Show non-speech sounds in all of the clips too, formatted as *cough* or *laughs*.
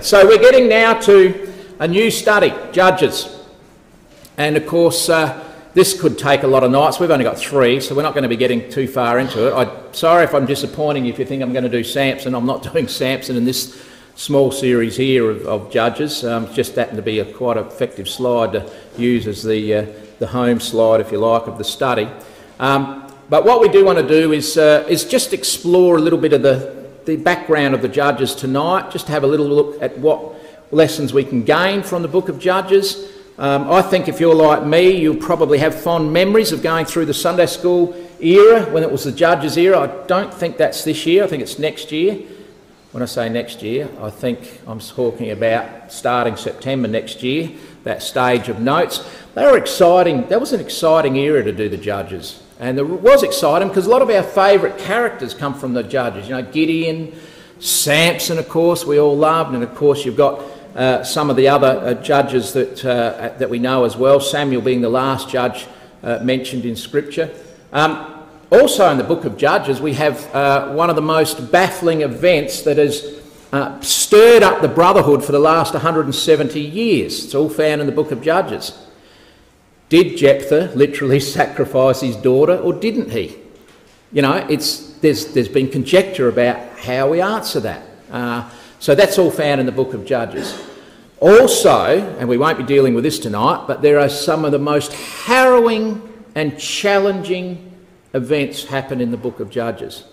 So we're getting now to a new study, Judges. And of course, uh, this could take a lot of nights. We've only got three, so we're not going to be getting too far into it. I'm sorry if I'm disappointing you if you think I'm going to do Samson. I'm not *laughs* doing Samson in this small series here of, of Judges. Um, just happened to be a quite effective slide to use as the, uh, the home slide, if you like, of the study. Um, but what we do want to do is, uh, is just explore a little bit of the, the background of the Judges tonight, just to have a little look at what lessons we can gain from the book of Judges. Um, I think if you're like me, you'll probably have fond memories of going through the Sunday school era when it was the Judges era. I don't think that's this year, I think it's next year. When I say next year, I think I'm talking about starting September next year, that stage of notes. They were exciting, that was an exciting era to do the Judges. And it was exciting because a lot of our favourite characters come from the judges. You know, Gideon, Samson, of course, we all loved, and of course, you've got uh, some of the other uh, judges that, uh, that we know as well, Samuel being the last judge uh, mentioned in Scripture. Um, also, in the book of Judges, we have uh, one of the most baffling events that has uh, stirred up the brotherhood for the last 170 years. It's all found in the book of Judges. Did Jephthah literally *laughs* sacrifice his daughter or didn't he? You know, it's, there's, there's been conjecture about how we answer that. Uh, so that's all found in the book of Judges. Also, and we won't be dealing with this tonight, but there are some of the most harrowing and challenging events happen in the book of Judges.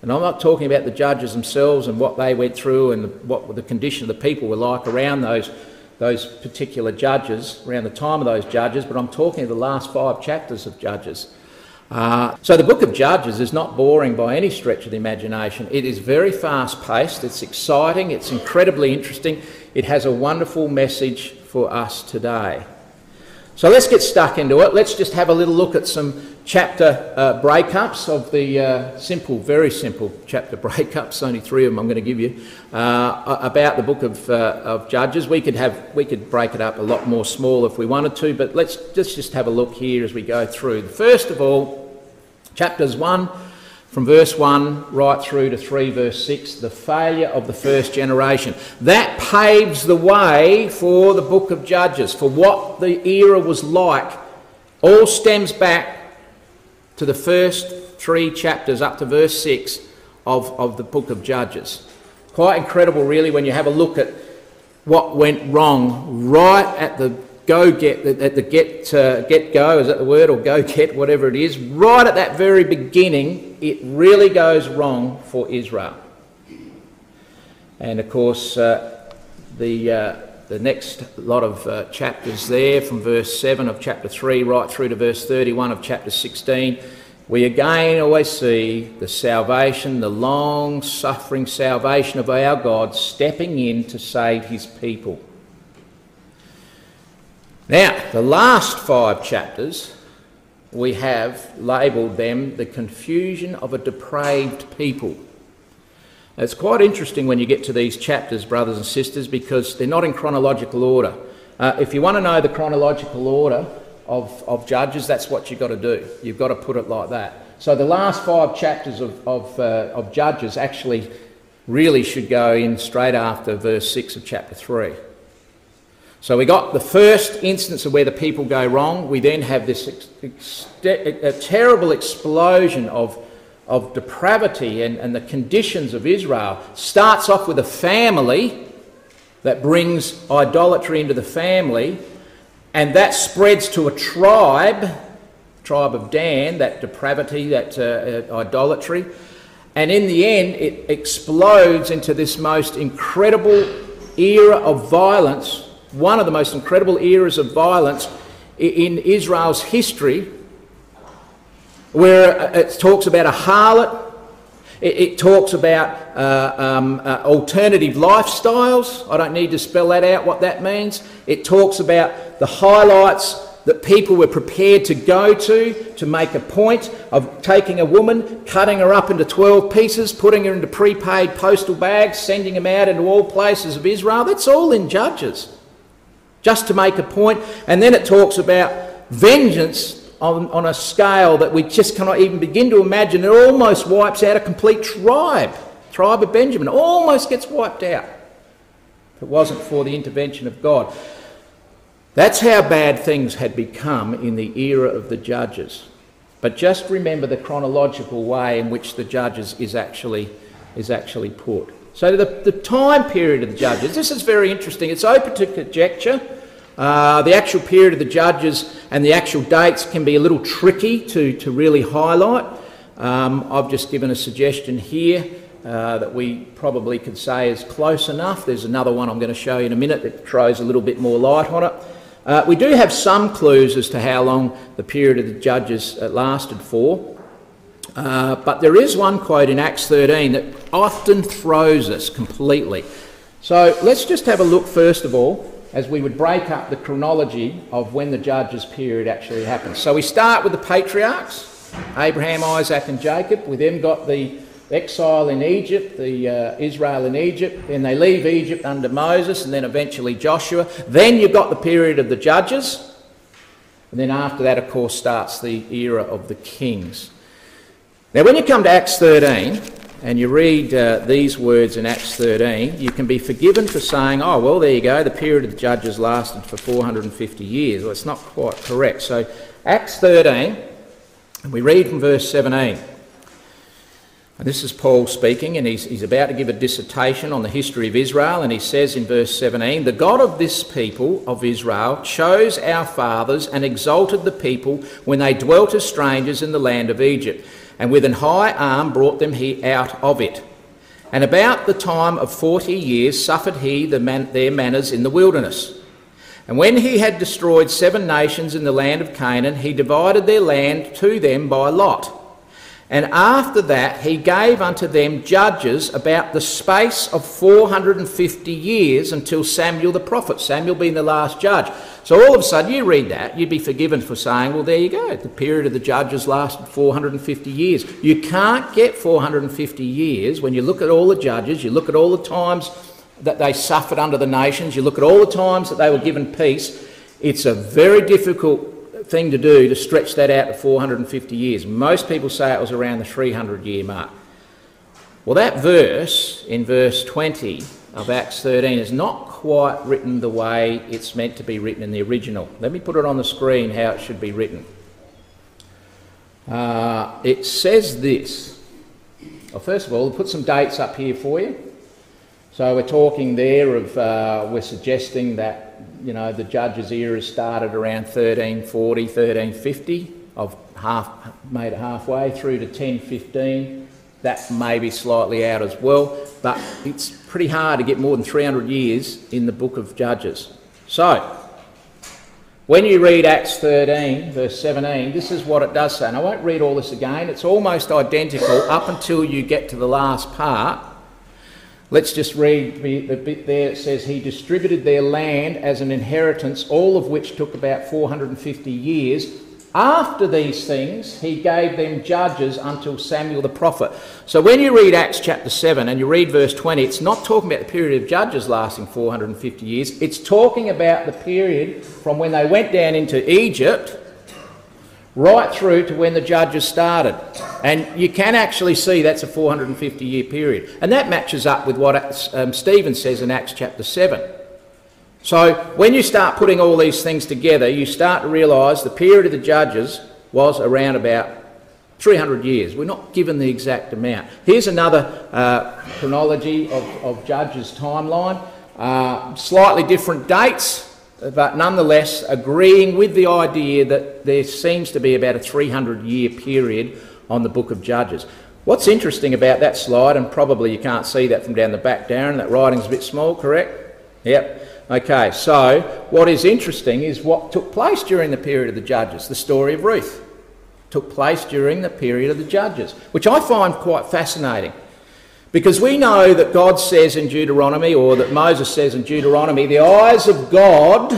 And I'm not talking about the judges themselves and what they went through and what the condition of the people were like around those those particular judges, around the time of those judges, but I'm talking of the last five chapters of Judges. Uh, so the book of Judges is not boring by any stretch of the imagination. It is very fast paced, it's exciting, it's incredibly interesting, it has a wonderful message for us today. So let's get stuck into it. Let's just have a little look at some chapter uh, breakups of the uh, simple, very simple chapter *laughs* breakups. Only three of them I'm going to give you uh, about the book of, uh, of Judges. We could have we could break it up a lot more small if we wanted to, but let's just just have a look here as we go through. First of all, chapters one from verse 1 right through to 3 verse 6, the failure of the first generation. That paves the way for the book of Judges, for what the era was like. All stems back to the first three chapters up to verse 6 of, of the book of Judges. Quite incredible, really, when you have a look at what went wrong right at the go get, at the get, uh, get go, is that the word, or go get, whatever it is, right at that very beginning, it really goes wrong for Israel. And of course, uh, the, uh, the next lot of uh, chapters there, from verse 7 of chapter 3 right through to verse 31 of chapter 16, we again always see the salvation, the long suffering salvation of our God stepping in to save his people. Now, the last five chapters, we have labelled them the confusion of a depraved people. It's quite interesting when you get to these chapters, brothers and sisters, because they're not in chronological order. Uh, if you want to know the chronological order of, of Judges, that's what you've got to do. You've got to put it like that. So the last five chapters of, of, uh, of Judges actually really should go in straight after verse 6 of chapter 3. So we got the first instance of where the people go wrong. We then have this ex- ex- a terrible explosion of, of depravity and, and the conditions of Israel. Starts off with a family that brings idolatry into the family, and that spreads to a tribe, tribe of Dan, that depravity, that uh, uh, idolatry. And in the end, it explodes into this most incredible era of violence one of the most incredible eras of violence in Israel's history, where uh, it talks about a harlot, it, talks about uh, um, uh, alternative lifestyles. I don't need to spell that out, what that means. It talks about the highlights that people were prepared to go to to make a point of taking a woman, cutting her up into 12 pieces, putting her into prepaid postal bags, sending them out into all places of Israel. That's all in Judges just to make a point. And then it talks about vengeance on, on a scale that we just cannot even begin to imagine. It almost wipes out a complete tribe. Tribe of Benjamin almost gets wiped out. if it wasn't for the intervention of God. That's how bad things had become in the era of the judges. But just remember the chronological way in which the judges is actually, is actually put. So the, the time period of the judges, this is very interesting. It's open to conjecture. Uh, the actual period of the judges and the actual dates can be a little tricky to, to really highlight. Um, I've just given a suggestion here uh, that we probably could say is close enough. There's another one I'm going to show you in a minute that throws a little bit more light on it. Uh, we do have some clues as to how long the period of the judges uh, lasted for. Uh, but there is one quote in Acts 13 that often throws us completely. So let's just have a look first of all as we would break up the chronology of when the judges period actually happened. So we start with the patriarchs, Abraham, Isaac and Jacob. We then got the exile in Egypt, the uh, Israel in Egypt. Then they leave Egypt under Moses and then eventually Joshua. Then you've got the period of the judges. And then after that, of course, starts the era of the kings. Now, when you come to Acts 13 and you read uh, these words in Acts 13, you can be forgiven for saying, oh, well, there you go, the period of the judges lasted for 450 years. Well, it's not quite correct. So, Acts 13, and we read from verse 17. And this is Paul speaking, and he's, he's about to give a dissertation on the history of Israel. And he says in verse 17, The God of this people of Israel chose our fathers and exalted the people when they dwelt as strangers in the land of Egypt and with an high arm brought them he out of it. And about the time of forty years suffered he the man, their manners in the wilderness. And when he had destroyed seven nations in the land of Canaan, he divided their land to them by lot. And after that, he gave unto them judges about the space of 450 years until Samuel the prophet, Samuel being the last judge. So all of a sudden, you read that, you'd be forgiven for saying, well, there you go, the period of the judges lasted 450 years. You can't get 450 years when you look at all the judges, you look at all the times that they suffered under the nations, you look at all the times that they were given peace. It's a very difficult thing to do to stretch that out to 450 years. Most people say it was around the 300 year mark. Well, that verse in verse 20 of Acts 13 is not quite written the way it's meant to be written in the original. Let me put it on the screen how it should be written. Uh, it says this. Well, first of all, put some dates up here for you. So we're talking there of, uh, we're suggesting that you know, the judge's era started around 1340, 1350. I've half, made it halfway through to 1015. That may be slightly out as well, but it's pretty hard to get more than 300 years in the book of Judges. So, when you read Acts 13, verse 17, this is what it does say. And I won't read all this again, it's almost identical up until you get to the last part. Let's just read the bit there. It says, He distributed their land as an inheritance, all of which took about 450 years. After these things, he gave them judges until Samuel the prophet. So when you read Acts chapter 7 and you read verse 20, it's not talking about the period of judges lasting 450 years. It's talking about the period from when they went down into Egypt right through to when the judges started. And you can actually see that's a 450 year period. And that matches up with what um, Stephen says in Acts chapter 7. So when you start putting all these things together, you start to realise the period of the judges was around about 300 years. We're not given the exact amount. Here's another uh, chronology of, of Judges' timeline. Uh, slightly different dates, but nonetheless agreeing with the idea that there seems to be about a 300 year period on the book of Judges. What's interesting about that slide, and probably you can't see that from down the back, Darren, that writing's a bit small, correct? Yep. Okay, so what is interesting is what took place during the period of the Judges, the story of Ruth. Took place during the period of the Judges, which I find quite fascinating. Because we know that God says in Deuteronomy, or that Moses says in Deuteronomy, the eyes of God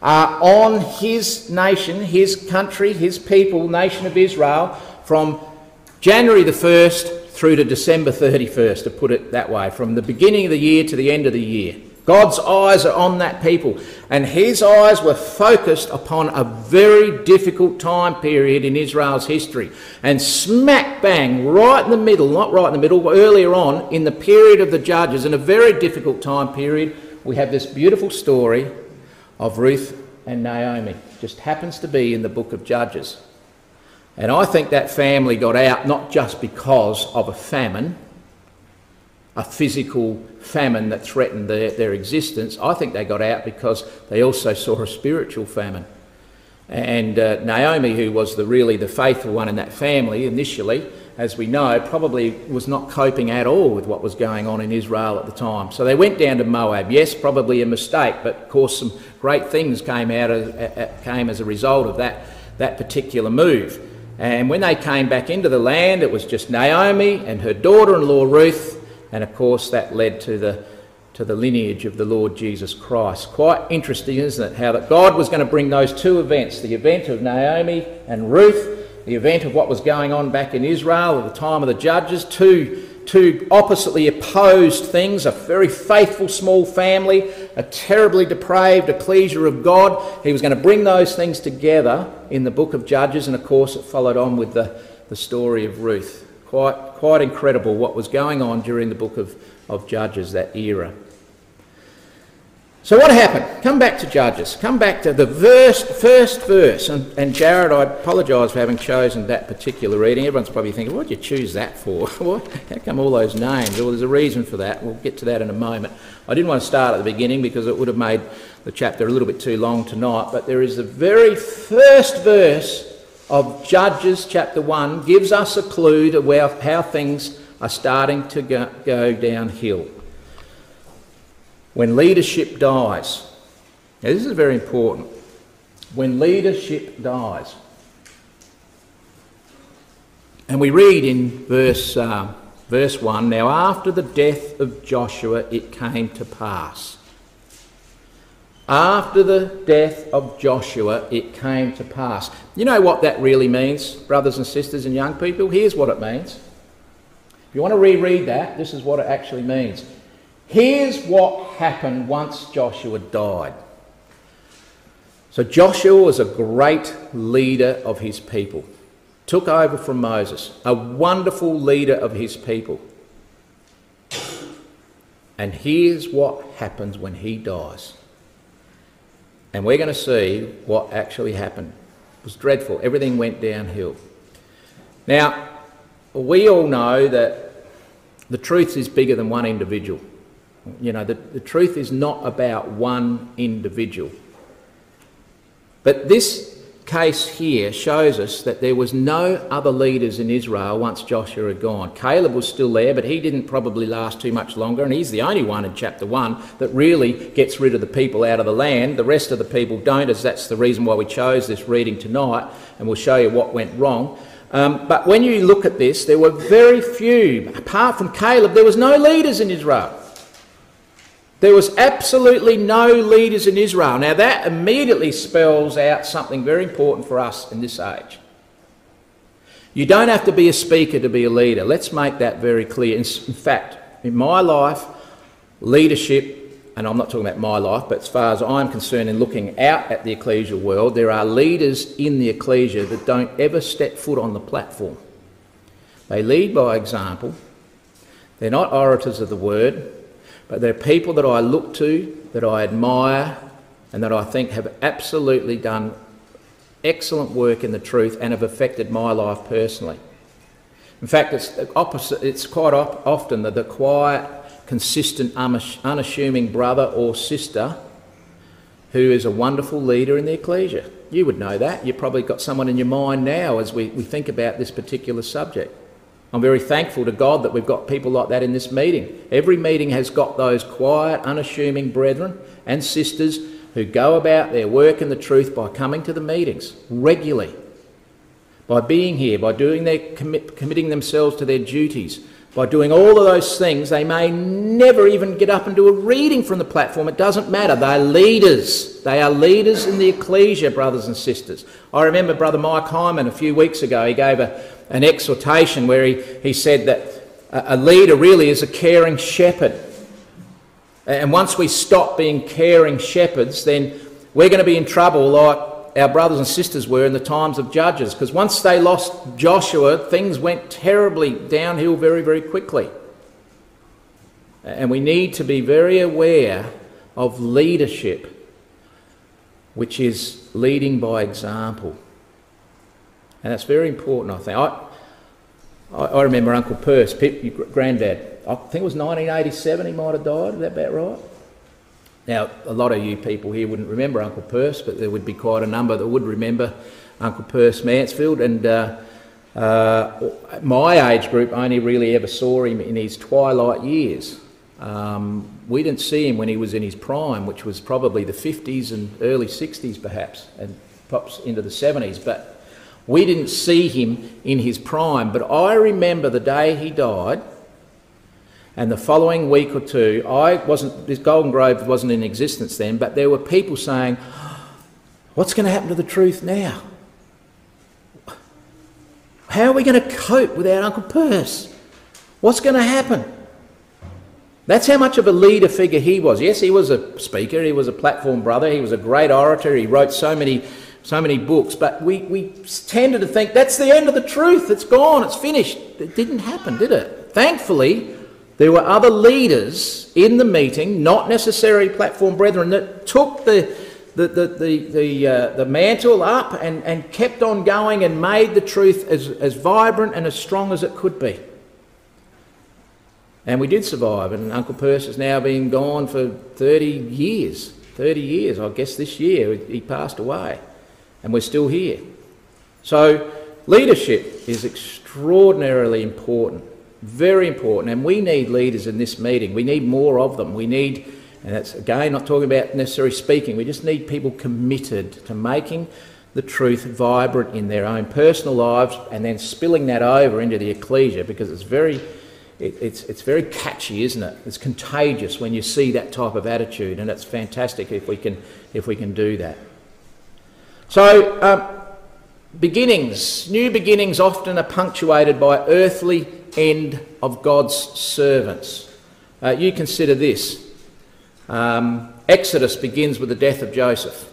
are on his nation, his country, his people, nation of Israel, from January the 1st through to December 31st, to put it that way, from the beginning of the year to the end of the year. God's eyes are on that people. And his eyes were focused upon a very difficult time period in Israel's history. And smack bang, right in the middle, not right in the middle, earlier on, in the period of the judges, in a very difficult time period, we have this beautiful story of Ruth and Naomi. Just happens to be in the book of Judges. And I think that family got out not just because of a famine, a physical famine that threatened their, their existence. I think they got out because they also saw a spiritual famine. And uh, Naomi, who was the, really the faithful one in that family initially, as we know, probably was not coping at all with what was going on in Israel at the time. So they went down to Moab. Yes, probably a mistake, but of course some great things came out of, came as a result of that, that particular move. And when they came back into the land, it was just Naomi and her daughter-in-law Ruth and of course, that led to the, to the lineage of the Lord Jesus Christ. Quite interesting, isn't it? How that God was going to bring those two events the event of Naomi and Ruth, the event of what was going on back in Israel at the time of the judges, two, two oppositely opposed things a very faithful small family, a terribly depraved ecclesia of God. He was going to bring those things together in the book of Judges, and of course, it followed on with the, the story of Ruth. Quite, quite incredible what was going on during the book of, of Judges, that era. So what happened? Come back to Judges. Come back to the verse, first verse. And, and Jared, I apologise for having chosen that particular reading. Everyone's probably thinking, what did you choose that for? *laughs* How come all those names? Well, there's a reason for that. We'll get to that in a moment. I didn't want to start at the beginning because it would have made the chapter a little bit too long tonight. But there is the very first verse of Judges chapter 1 gives us a clue to where, how things are starting to go, go downhill. When leadership dies, now this is very important. When leadership dies, and we read in verse, uh, verse 1 Now, after the death of Joshua, it came to pass after the death of Joshua, it came to pass. You know what that really means, brothers and sisters and young people? Here's what it means. If you want to reread that, this is what it actually means. Here's what happened once Joshua died. So, Joshua was a great leader of his people, took over from Moses, a wonderful leader of his people. And here's what happens when he dies. And we're going to see what actually happened. It was dreadful. Everything went downhill. Now, we all know that the truth is bigger than one individual. You know, the, the truth is not about one individual. But this case here shows us that there was no other leaders in Israel once Joshua had gone. Caleb was still there, but he didn't probably last too much longer, and he's the only one in chapter 1 that really gets rid of the people out of the land. The rest of the people don't, as that's the reason why we chose this reading tonight, and we'll show you what went wrong. Um, but when you look at this, there were very few, apart from Caleb, there was no leaders in Israel. There was absolutely no leaders in Israel. Now, that immediately spells out something very important for us in this age. You don't have to be a speaker to be a leader. Let's make that very clear. In, fact, in my life, leadership, and I'm not talking about my life, but as far as I'm concerned in looking out at the ecclesial world, there are leaders in the ecclesia that don't ever step foot on the platform. They lead by example. They're not orators of the word. But there are people that I look to, that I admire, and that I think have absolutely done excellent work in the truth and have affected my life personally. In fact, it's opposite. It's quite op- often that the quiet, consistent, unassuming brother or sister who is a wonderful leader in the ecclesia. You would know that. You've probably got someone in your mind now as we, we think about this particular subject. I'm very thankful to God that we've got people like that in this meeting. Every meeting has got those quiet, unassuming brethren and sisters who go about their work in the truth by coming to the meetings regularly, by being here, by doing their commit, committing themselves to their duties, by doing all of those things. They may never even get up and do a reading from the platform. It doesn't matter. They're leaders. They are leaders in the ecclesia, brothers and sisters. I remember Brother Mike Hyman a few weeks ago. He gave a an exhortation where he, he said that a leader really is a caring shepherd. And once we stop being caring shepherds, then we're going to be in trouble like our brothers and sisters were in the times of Judges, because once they lost Joshua, things went terribly downhill very, very quickly. And we need to be very aware of leadership, which is leading by example. And that's very important, I think. I, I, I remember Uncle Perce, Pip, your granddad, I think it was 1987 he might have died, is that about right? Now, a lot of you people here wouldn't remember Uncle Perce, but there would be quite a number that would remember Uncle Perce Mansfield. And uh, uh, my age group only really ever saw him in his twilight years. Um, we didn't see him when he was in his prime, which was probably the 50s and early 60s perhaps, and perhaps into the 70s. But we didn't see him in his prime. But I remember the day he died and the following week or two, I wasn't, this Golden Grove wasn't in existence then, but there were people saying, What's going to happen to the truth now? How are we going to cope without Uncle Perce? What's going to happen? That's how much of a leader figure he was. Yes, he was a speaker, he was a platform brother, he was a great orator, he wrote so many, so many books, but we, we tended to think that's the end of the truth, it's gone, it's finished. It didn't happen, did it? Thankfully, there were other leaders in the meeting, not necessarily platform brethren, that took the, the, the, the, the, uh, the mantle up and, and kept on going and made the truth as, as vibrant and as strong as it could be. And we did survive, and Uncle Perce has now been gone for 30 years. 30 years, I guess this year he passed away, and we're still here. So, leadership is extraordinarily important. Very important. And we need leaders in this meeting. We need more of them. We need, and that's again not talking about necessarily speaking, we just need people committed to making the truth vibrant in their own personal lives and then spilling that over into the ecclesia because it's very. It, it's, it's very catchy, isn't it? It's contagious when you see that type of attitude, and it's fantastic if we can, if we can do that. So, um, beginnings, new beginnings often are punctuated by earthly end of God's servants. Uh, you consider this. Um, Exodus begins with the death of Joseph.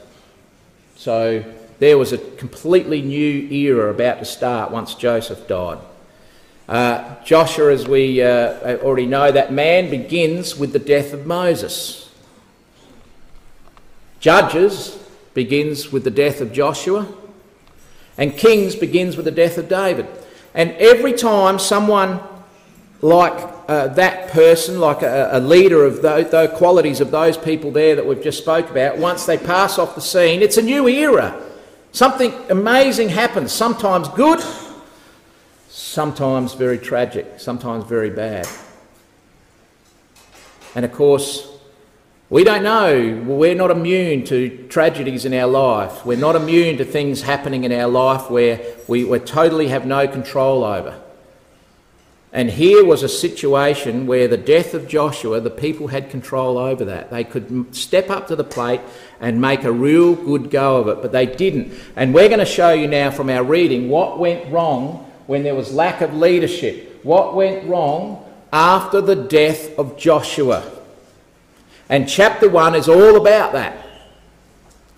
So there was a completely new era about to start once Joseph died. Uh, Joshua, as we uh, already know, that man begins with the death of Moses. Judges begins with the death of Joshua. And Kings begins with the death of David. And every time someone like uh, that person, like a, a leader of those, those, qualities of those people there that we've just spoke about, once they pass off the scene, it's a new era. Something amazing happens, sometimes good, sometimes very tragic, sometimes very bad. And of course, we don't know. We're not immune to tragedies in our life. We're not immune to things happening in our life where we, we totally have no control over. And here was a situation where the death of Joshua, the people had control over that. They could step up to the plate and make a real good go of it, but they didn't. And we're going to show you now from our reading what went wrong when there was lack of leadership. What went wrong after the death of Joshua. And chapter 1 is all about that.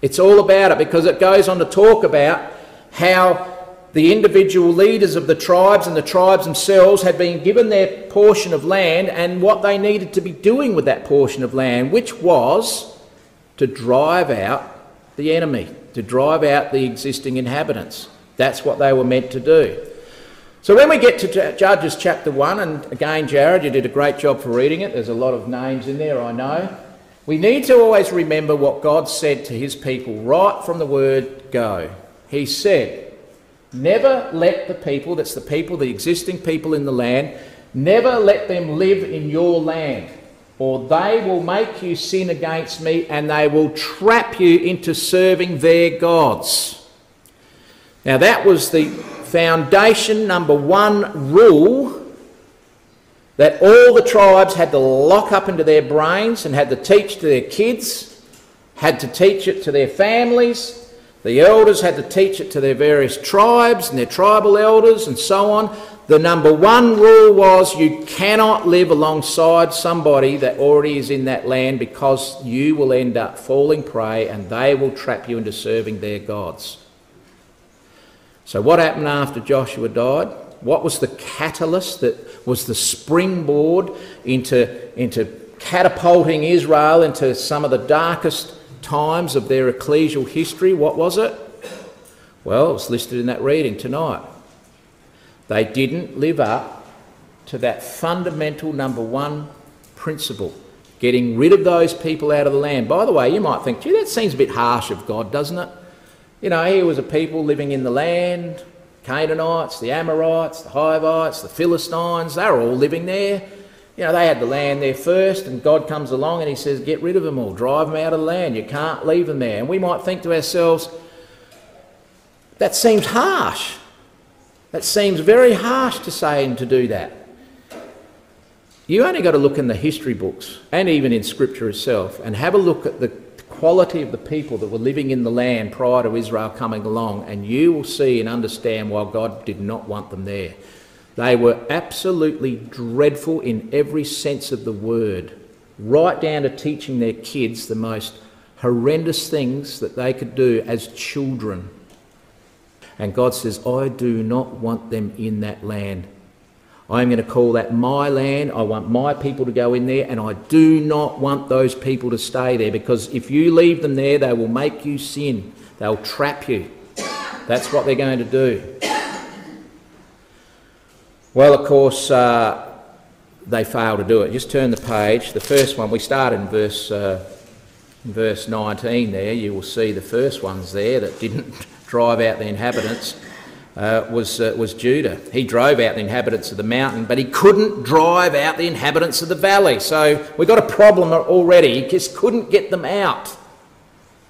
It's all about it because it goes on to talk about how the individual leaders of the tribes and the tribes themselves had been given their portion of land and what they needed to be doing with that portion of land, which was to drive out the enemy, to drive out the existing inhabitants. That's what they were meant to do. So when we get to Judges chapter 1, and again, Jared, you did a great job for reading it. There's a lot of names in there, I know. We need to always remember what God said to his people right from the word go. He said, Never let the people, that's the people, the existing people in the land, never let them live in your land, or they will make you sin against me and they will trap you into serving their gods. Now, that was the foundation number one rule that all the tribes had to lock up into their brains and had to teach to their kids, had to teach it to their families. The elders had to teach it to their various tribes and their tribal elders and so on. the number one rule was you cannot live alongside somebody that already is in that land because you will end up falling prey and they will trap you into serving their gods. So, what happened after Joshua died? What was the catalyst that was the springboard into, into catapulting Israel into some of the darkest times of their ecclesial history? What was it? Well, it's listed in that reading tonight. They didn't live up to that fundamental number one principle getting rid of those people out of the land. By the way, you might think, gee, that seems a bit harsh of God, doesn't it? You know, here was a people living in the land Canaanites, the Amorites, the Hivites, the Philistines, they were all living there. You know, they had the land there first, and God comes along and He says, Get rid of them all, drive them out of the land. You can't leave them there. And we might think to ourselves, That seems harsh. That seems very harsh to say and to do that. You only got to look in the history books and even in Scripture itself and have a look at the quality of the people that were living in the land prior to Israel coming along, and you will see and understand why God did not want them there. They were absolutely dreadful in every sense of the word, right down to teaching their kids the most horrendous things that they could do as children. And God says, I do not want them in that land. I'm going to call that my land. I want my people to go in there, and I do not want those people to stay there because if you leave them there, they will make you sin. They'll trap you. That's what they're going to do. Well, of course, uh, they fail to do it. Just turn the page. The first one, we start in verse, uh, in verse 19 there. You will see the first ones there that didn't *laughs* drive out the inhabitants uh, was, uh, was Judah. He drove out the inhabitants of the mountain, but he couldn't drive out the inhabitants of the valley. So we've got a problem already. He just couldn't get them out.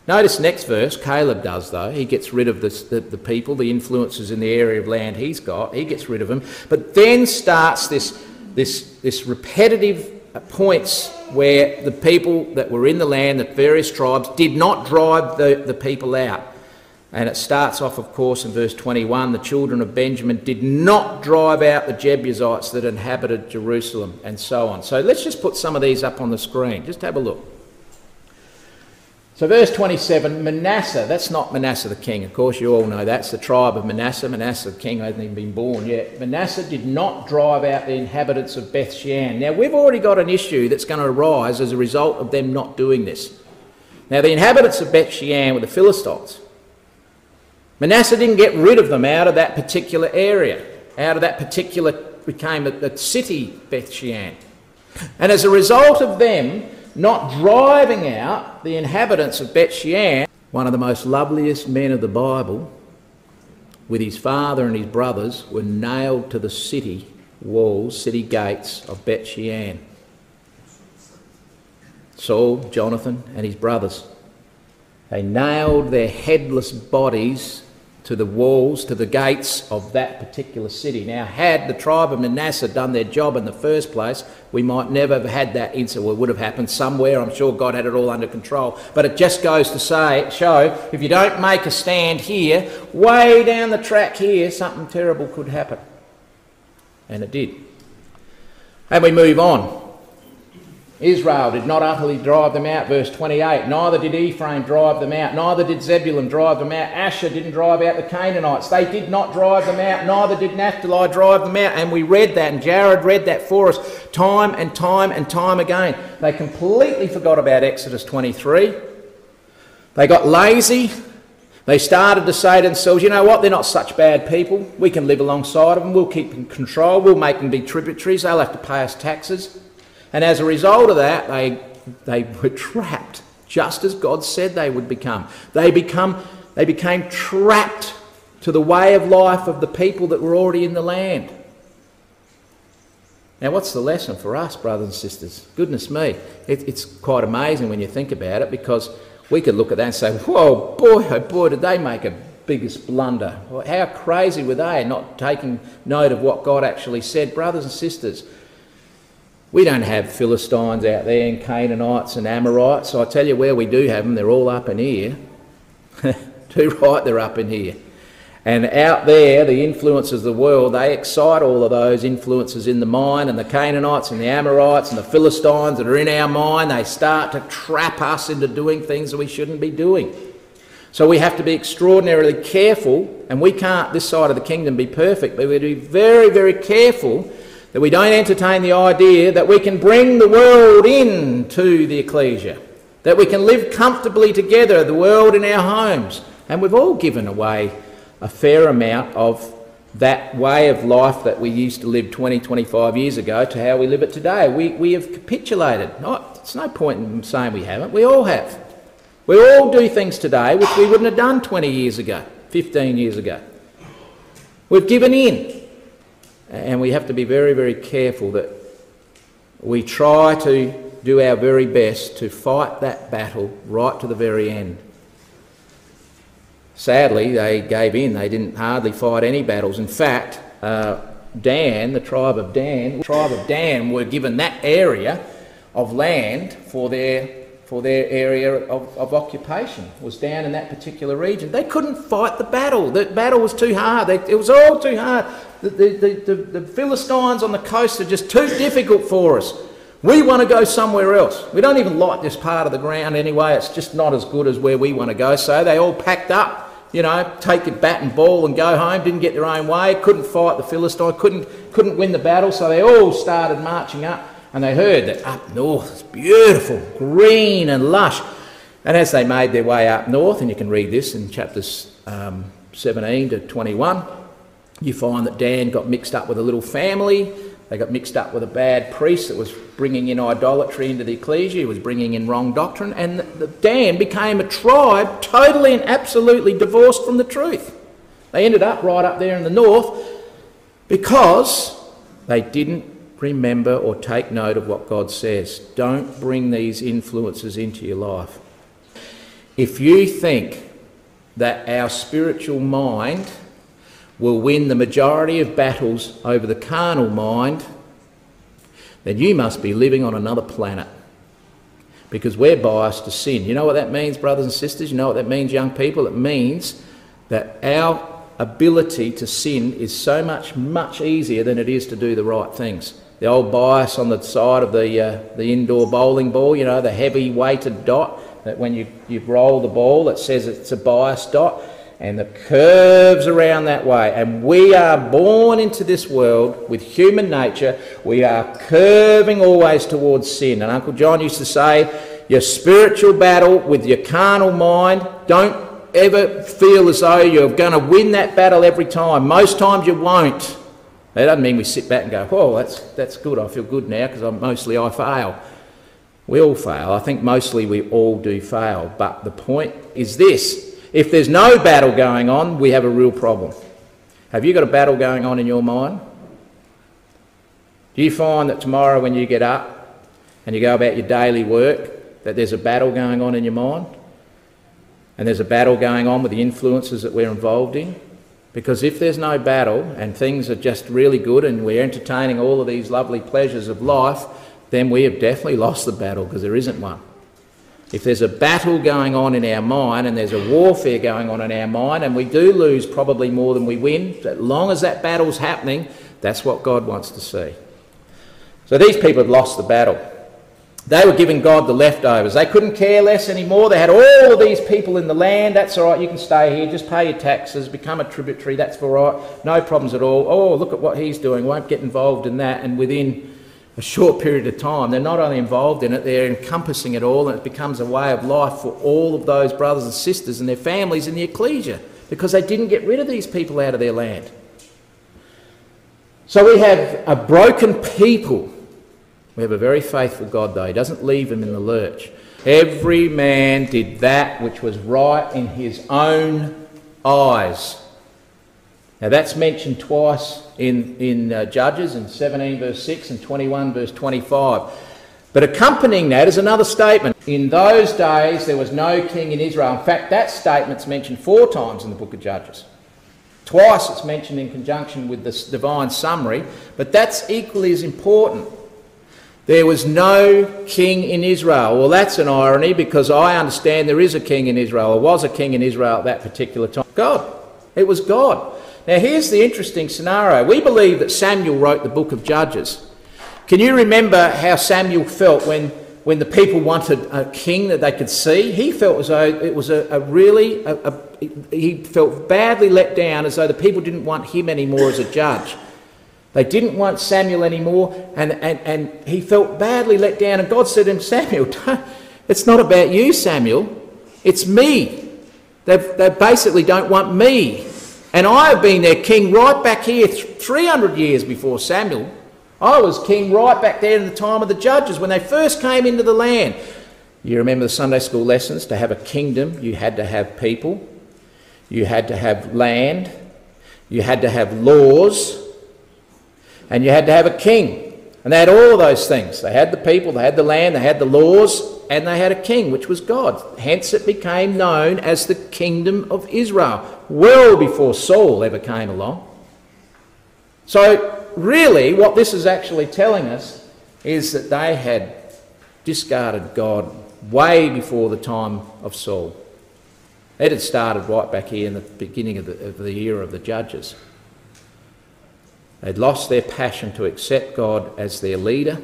Notice next verse, Caleb does though. He gets rid of the, the people, the influences in the area of land he's got. He gets rid of them. But then starts this, this, this repetitive points where the people that were in the land, the various tribes, did not drive the, the people out. And it starts off, of course, in verse 21 the children of Benjamin did not drive out the Jebusites that inhabited Jerusalem, and so on. So let's just put some of these up on the screen. Just have a look. So, verse 27 Manasseh, that's not Manasseh the king, of course, you all know that's the tribe of Manasseh. Manasseh the king hasn't even been born yet. Manasseh did not drive out the inhabitants of Beth Shean. Now, we've already got an issue that's going to arise as a result of them not doing this. Now, the inhabitants of Beth Shean were the Philistines. Manasseh didn't get rid of them out of that particular area, out of that particular, became the city Beth Shean. And as a result of them not driving out the inhabitants of Beth Shean, one of the most loveliest men of the Bible, with his father and his brothers, were nailed to the city walls, city gates of Beth Shean. Saul, Jonathan, and his brothers. They nailed their headless bodies to the walls, to the gates of that particular city. Now, had the tribe of Manasseh done their job in the first place, we might never have had that incident. Well, it would have happened somewhere. I'm sure God had it all under control. But it just goes to say, show, if you don't make a stand here, way down the track here, something terrible could happen. And it did. And we move on. Israel did not utterly drive them out, verse 28. Neither did Ephraim drive them out. Neither did Zebulun drive them out. Asher didn't drive out the Canaanites. They did not drive them out. Neither did Naphtali drive them out. And we read that, and Jared read that for us time and time and time again. They completely forgot about Exodus 23. They got lazy. They started to say to themselves, you know what, they're not such bad people. We can live alongside of them. We'll keep them control. We'll make them be tributaries. They'll have to pay us taxes. And as a result of that, they, they were trapped, just as God said they would become. They, become. they became trapped to the way of life of the people that were already in the land. Now, what's the lesson for us, brothers and sisters? Goodness me, it, it's quite amazing when you think about it because we could look at that and say, whoa, boy, oh boy, did they make a biggest blunder. How crazy were they not taking note of what God actually said? Brothers and sisters, we don't have Philistines out there and Canaanites and Amorites. I tell you where we do have them, they're all up in here. *laughs* Too right, they're up in here. And out there, the influences of the world, they excite all of those influences in the mind, and the Canaanites and the Amorites and the Philistines that are in our mind, they start to trap us into doing things that we shouldn't be doing. So we have to be extraordinarily careful, and we can't, this side of the kingdom, be perfect, but we have to be very, very careful that we don't entertain the idea that we can bring the world into the ecclesia, that we can live comfortably together, the world in our homes. And we've all given away a fair amount of that way of life that we used to live 20, 25 years ago to how we live it today. We, we have capitulated. It's no point in saying we haven't. We all have. We all do things today which we wouldn't have done 20 years ago, 15 years ago. We've given in. And we have to be very, very careful that we try to do our very best to fight that battle right to the very end. Sadly, they gave in. They didn't hardly fight any battles. In fact, uh, Dan, the tribe of Dan, tribe of Dan were given that area of land for their for their area of, of occupation was down in that particular region. They couldn't fight the battle. The battle was too hard. They, it was all too hard. The, the, the, the, Philistines on the coast are just too difficult for us. We want to go somewhere else. We don't even like this part of the ground anyway. It's just not as good as where we want to go. So they all packed up, you know, take your bat and ball and go home. Didn't get their own way. Couldn't fight the Philistines. Couldn't, couldn't win the battle. So they all started marching up and they heard that up north it's beautiful, green and lush. And as they made their way up north, and you can read this in chapters um, 17 to 21, you find that Dan got mixed up with a little family. They got mixed up with a bad priest that was bringing in idolatry into the ecclesia. He was bringing in wrong doctrine. And the, the Dan became a tribe totally and absolutely divorced from the truth. They ended up right up there in the north because they didn't remember or take note of what God says. Don't bring these influences into your life. If you think that our spiritual mind will win the majority of battles over the carnal mind, then you must be living on another planet. Because we're biased to sin. You know what that means, brothers and sisters? You know what that means, young people? It means that our ability to sin is so much, much easier than it is to do the right things the old bias on the side of the, uh, the indoor bowling ball, you know, the heavy weighted dot that when you, you roll the ball, it says it's a bias dot, and the curves around that way. And we are born into this world with human nature. We are curving always towards sin. And Uncle John used to say, your spiritual battle with your carnal mind, don't ever feel as though you're going to win that battle every time. Most times you won't. That doesn't mean we sit back and go, "Oh, that's that's good. I feel good now because I'm mostly I fail." We all fail. I think mostly we all do fail. But the point is this: if there's no battle going on, we have a real problem. Have you got a battle going on in your mind? Do you find that tomorrow when you get up and you go about your daily work, that there's a battle going on in your mind? And there's a battle going on with the influences that we're involved in? Because if there's no battle and things are just really good and we're entertaining all of these lovely pleasures of life, then we have definitely lost the battle because there isn't one. If there's a battle going on in our mind and there's a warfare going on in our mind and we do lose probably more than we win, as long as that battle's happening, that's what God wants to see. So these people had lost the battle. They were giving God the leftovers. They couldn't care less anymore. They had all of these people in the land. That's all right. You can stay here. Just pay your taxes. Become a tributary. That's all right. No problems at all. Oh, look at what he's doing. Won't get involved in that. And within a short period of time, they're not only involved in it, they're encompassing it all, and it becomes a way of life for all of those brothers and sisters and their families in the ecclesia because they didn't get rid of these people out of their land. So we have a broken people we have a very faithful God, though. He doesn't leave them in the lurch. Every man did that which was right in his own eyes. Now, that's mentioned twice in, in uh, Judges in 17 verse 6 and 21 verse 25. But accompanying that is another statement. In those days, there was no king in Israel. In fact, that statement's mentioned four times in the book of Judges. Twice it's mentioned in conjunction with this divine summary, but that's equally as important. There was no king in Israel. Well, that's an irony because I understand there is a king in Israel, There was a king in Israel at that particular time. God. It was God. Now, here's the interesting scenario. We believe that Samuel wrote the book of Judges. Can you remember how Samuel felt when, when the people wanted a king that they could see? He felt as though it was a, a really, a, a, he felt badly let down as though the people didn't want him anymore as a judge. They didn't want Samuel anymore, and, and, and he felt badly let down. And God said to him, Samuel, it's not about you, Samuel, it's me. they they basically don't want me. And I have been their king right back here 300 years before Samuel. I was king right back there in the time of the judges when they first came into the land. You remember the Sunday school lessons? To have a kingdom, you had to have people, you had to have land, you had to have laws, and you had to have a king. And they had all those things. They had the people, they had the land, they had the laws, and they had a king, which was God. Hence it became known as the kingdom of Israel, well before Saul ever came along. So, really, what this is actually telling us is that they had discarded God way before the time of Saul. It had started right back here in the beginning of the, of the era of the judges. They'd lost their passion to accept God as their leader,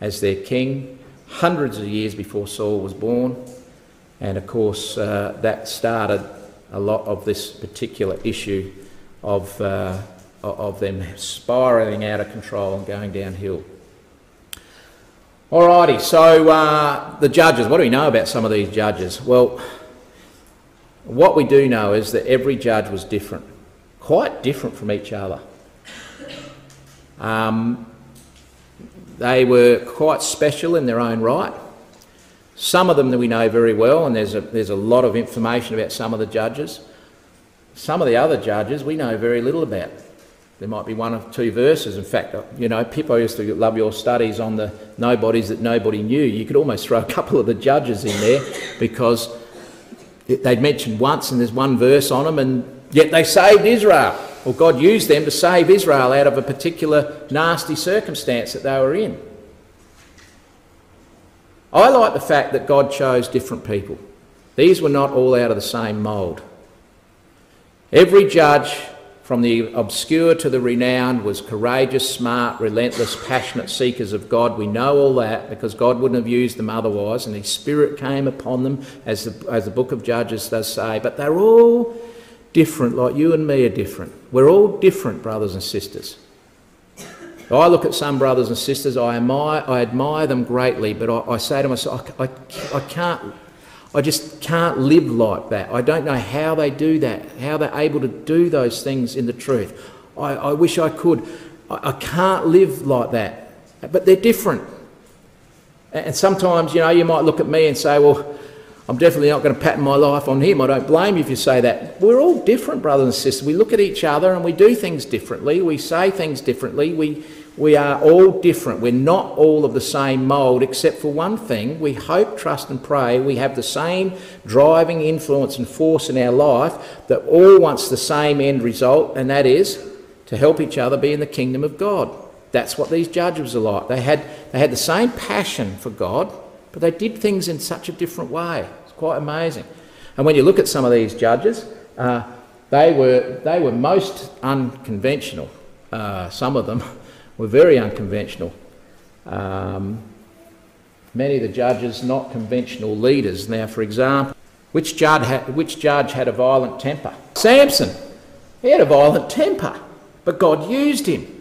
as their king, hundreds of years before Saul was born. And of course, uh, that started a lot of this particular issue of, uh, of them spiralling out of control and going downhill. Alrighty, so uh, the judges, what do we know about some of these judges? Well, what we do know is that every judge was different, quite different from each other. Um, they were quite special in their own right. Some of them that we know very well, and there's a, there's a lot of information about some of the judges. Some of the other judges we know very little about. There might be one or two verses. In fact, you know, Pippo used to love your studies on the nobodies that nobody knew. You could almost *laughs* throw a couple of the judges in there because they'd mentioned once and there's one verse on them, and yet they saved Israel. Well, God used them to save Israel out of a particular nasty circumstance that they were in. I like the fact that God chose different people. These were not all out of the same mould. Every judge, from the obscure to the renowned, was courageous, smart, relentless, passionate seekers of God. We know all that because God wouldn't have used them otherwise, and His Spirit came upon them, as the, as the book of Judges does say. But they're all different, like you and me are different. We're all different, brothers and sisters. I look at some brothers and sisters, I admire, I admire them greatly, but I, I say to myself, I, I, I, can't, I just can't live like that. I don't know how they do that, how they're able to do those things in the truth. I, I wish I could. I, I can't live like that. But they're different. And sometimes, you know, you might look at me and say, well, I'm definitely not going to pattern my life on him. I don't blame you if you say that. We're all different, brothers and sisters. We look at each other and we do things differently. We say things differently. We, we are all different. We're not all of the same mould, except for one thing. We hope, trust, and pray we have the same driving influence and force in our life that all wants the same end result, and that is to help each other be in the kingdom of God. That's what these judges are like. They had, they had the same passion for God, but they did things in such a different way It's quite amazing. And when you look at some of these judges, uh, they, were, they were most unconventional. Uh, some of them *laughs* were very unconventional. Um, many of the judges not conventional leaders. Now, for example, which judge, had, which judge had a violent temper? Samson. He had a violent temper, but God used him.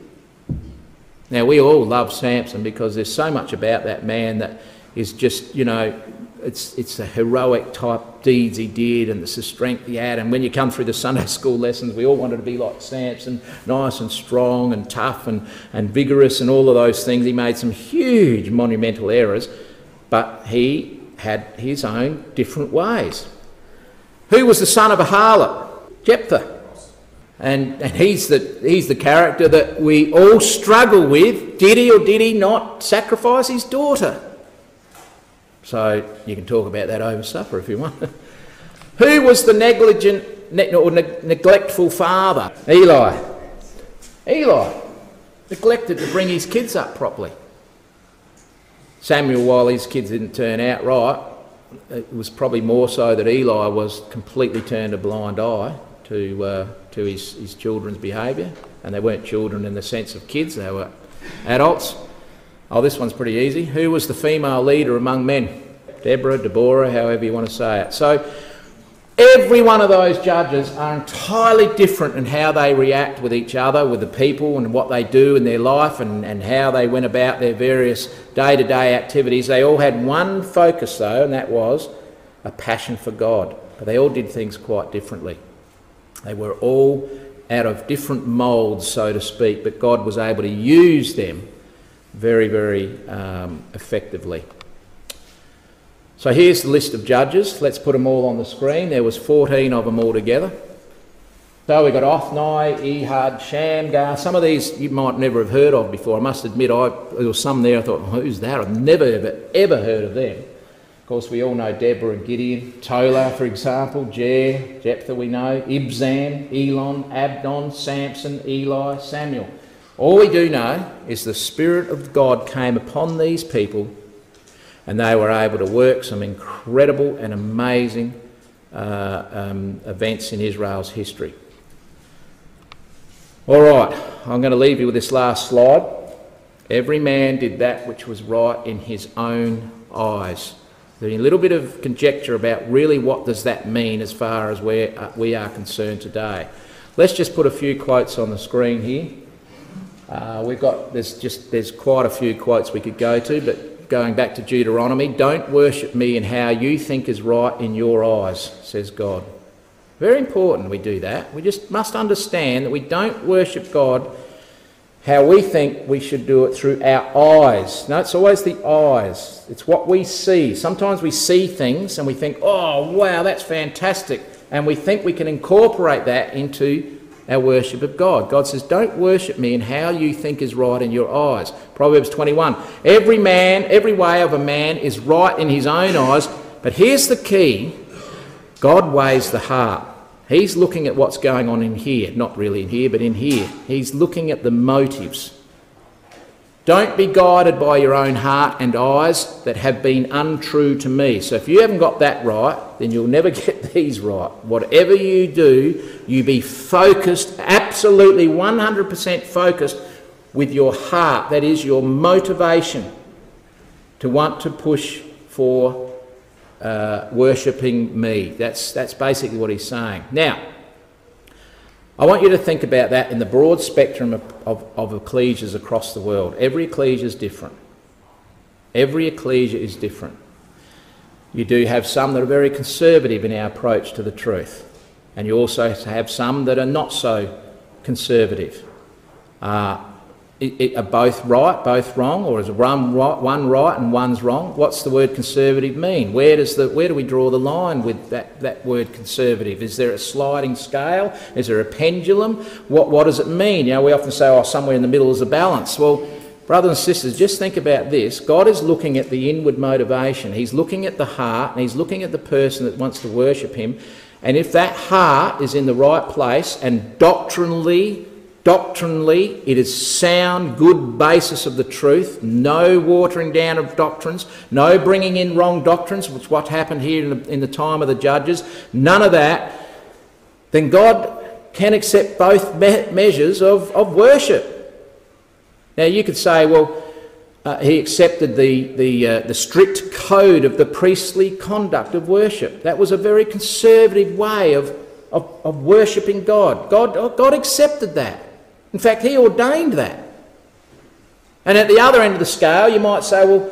Now, we all love Samson because there's so much about that man that is just, you know, it's, it's the heroic type deeds he did and the strength he had. And when you come through the Sunday *laughs* school lessons, we all wanted to be like Samson, nice and strong and tough and, and vigorous and all of those things. He made some huge monumental errors, but he had his own different ways. Who was the son of a harlot? Jephthah. And, and he's, the, he's the character that we all struggle with. Did he or did he not sacrifice his daughter? So you can talk about that over supper if you want. *laughs* Who was the negligent or neglectful father? Eli. Eli neglected to bring his kids up properly. Samuel, while his kids didn't turn out right, it was probably more so that Eli was completely turned a blind eye to, uh, to his, his children's behaviour. And they weren't children in the sense of kids, they were adults. Oh, this one's pretty easy. Who was the female leader among men? Deborah, Deborah, however you want to say it. So every one of those judges are entirely different in how they react with each other, with the people, and what they do in their life, and, and how they went about their various day to day activities. They all had one focus, though, and that was a passion for God. But they all did things quite differently. They were all out of different moulds, so to speak, but God was able to use them very, very um, effectively. So here's the list of judges. Let's put them all on the screen. There was 14 of them altogether. So we got Othniel, Ehud, Shamgar. Some of these you might never have heard of before. I must admit, I, there was some there I thought, who's that? I've never ever, ever heard of them. Of course, we all know Deborah and Gideon, Tola, for example, Jair, Jephthah, we know, Ibzan, Elon, Abdon, Samson, Eli, Samuel. All we do know is the Spirit of God came upon these people and they were able to work some incredible and amazing uh, um, events in Israel's history. All right, I'm going to leave you with this last slide. Every man did that which was right in his own eyes. There's a little bit of conjecture about really what does that mean as far as where uh, we are concerned today. Let's just put a few quotes on the screen here. Uh, we've got there's just there's quite a few quotes we could go to, but going back to Deuteronomy, don't worship me in how you think is right in your eyes, says God. Very important we do that. We just must understand that we don't worship God how we think we should do it through our eyes. No, it's always the eyes. It's what we see. Sometimes we see things and we think, oh, wow, that's fantastic. And we think we can incorporate that into our worship of God. God says, don't worship me in how you think is right in your eyes. Proverbs 21. Every man, every way of a man is right in his own eyes. But here's the key God weighs the heart. He's looking at what's going on in here, not really in here, but in here. He's looking at the motives. Don't be guided by your own heart and eyes that have been untrue to me. So if you haven't got that right, then you'll never *laughs* get these right. Whatever you do, you be focused, absolutely 100% focused with your heart. That is your motivation to want to push for uh, worshipping me. That's, that's basically what he's saying. Now, I want you to think about that in the broad spectrum of, of, of ecclesias across the world. Every ecclesia is different. Every ecclesia is different. You do have some that are very conservative in our approach to the truth, and you also have some that are not so conservative. Uh, are both right, both wrong, or is one right, one right and one's wrong? What's the word conservative mean? Where does the where do we draw the line with that, that word conservative? Is there a sliding scale? Is there a pendulum? What what does it mean? You know, we often say, oh, somewhere in the middle is a balance. Well, brothers and sisters, just think about this. God is looking at the inward motivation. He's looking at the heart, and He's looking at the person that wants to worship Him. And if that heart is in the right place and doctrinally Doctrinally, it is sound, good basis of the truth. No watering down of doctrines. No bringing in wrong doctrines, which is what happened here in the, in the time of the judges. None of that. Then God can accept both me- measures of, of worship. Now, you could say, well, uh, he accepted the, the, uh, the strict code of the priestly conduct of worship. That was a very conservative way of, of, of worshipping God. God. God accepted that. In fact, he ordained that. And at the other end of the scale, you might say, well,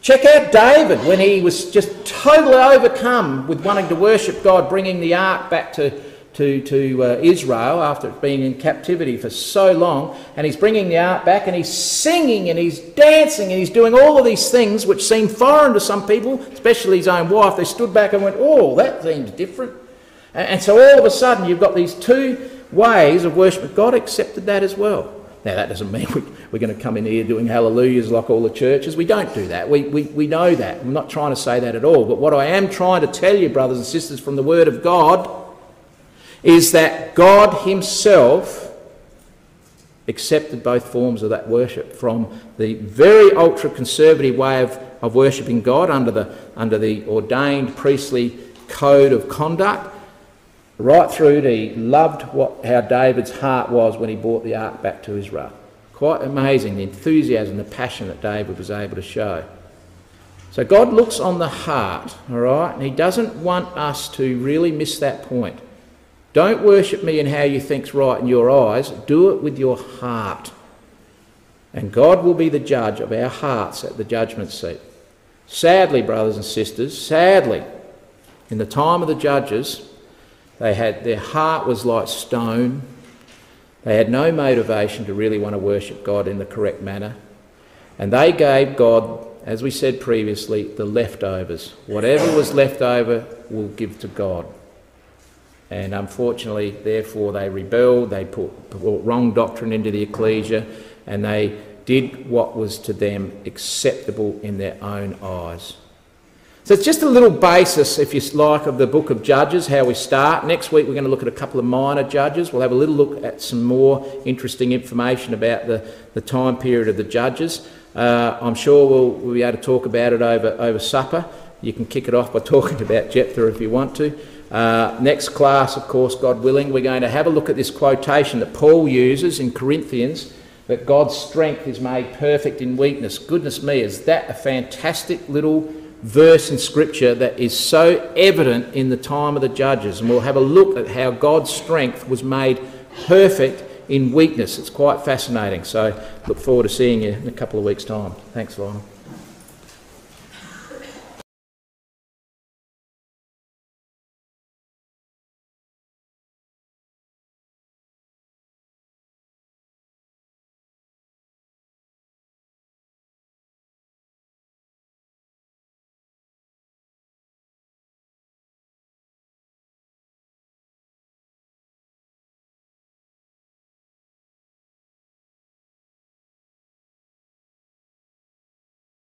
check out David when he was just totally overcome with wanting to worship God, bringing the ark back to, to, to uh, Israel after it being in captivity for so long. And he's bringing the ark back and he's singing and he's dancing and he's doing all of these things which seem foreign to some people, especially his own wife. They stood back and went, oh, that seems different. And, and so all of a sudden, you've got these two ways of worship. God accepted that as well. Now, that doesn't mean *laughs* we, we're going to come in here doing hallelujahs like all the churches. We don't do that. We, we, we know that. I'm not trying to say that at all. But what I am trying to tell you, brothers and sisters, from the Word of God, is that God Himself accepted both forms of that worship from the very ultra conservative way of, of worshipping God under the, under the ordained priestly code of conduct right through to he loved what, how David's heart was when he brought the ark back to Israel. Quite amazing the enthusiasm, the passion that David was able to show. So God looks on the heart, all right, and He doesn't want us to really miss that point. Don't worship me in how you think's right in your eyes, do it with your heart. And God will be the judge of our hearts at the judgment seat. Sadly, brothers and sisters, sadly, in the time of the judges, they had their heart was like stone. They had no motivation to really want to worship God in the correct manner. And they gave God, as we said previously, the leftovers. Whatever was left over, we'll give to God. And unfortunately, therefore, they rebelled, they put, put wrong doctrine into the ecclesia, and they did what was to them acceptable in their own eyes. So it's just a little basis, if you like, of the book of Judges, how we start. Next week we're going to look at a couple of minor judges. We'll have a little look at some more interesting information about the, the time period of the judges. Uh, I'm sure we'll, we'll, be able to talk about it over, over supper. You can kick it off by *laughs* talking about Jephthah if you want to. Uh, next class, of course, God willing, we're going to have a look at this quotation that Paul uses in Corinthians that God's strength is made perfect in weakness. Goodness me, is that a fantastic little verse in Scripture that is so evident in the time of the judges? And we'll have a look at how God's strength was made perfect in weakness. It's quite fascinating. So look forward to seeing you in a couple of weeks' time. Thanks, Lionel.